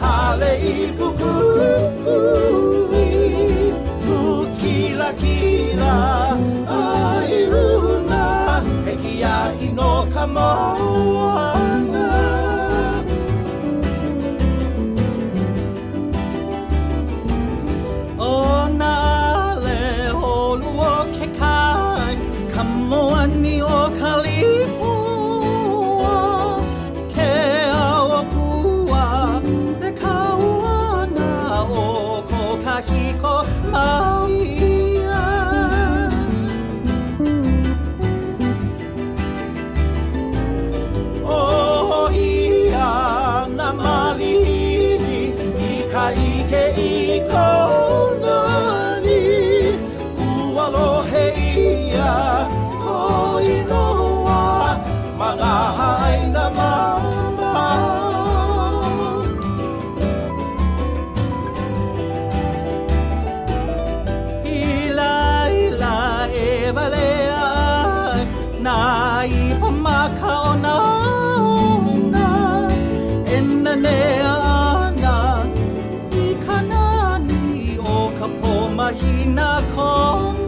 hale i puku i Kukila kila a i e kia i no ka mágico. valea na i ma ka ona na en na ne ana i na ni o ka po ma hi na kona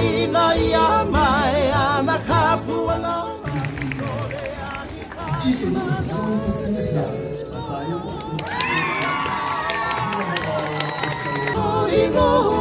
地域の非常に接戦でした。Oh,